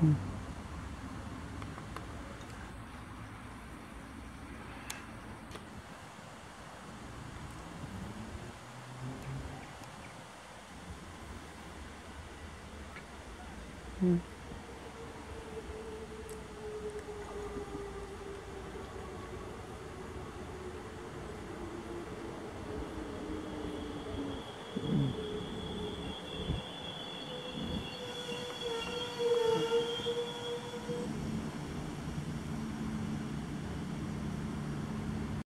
hmm. hmm.